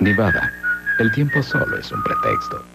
Nivada. El tiempo solo es un pretexto.